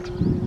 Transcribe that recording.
podcast.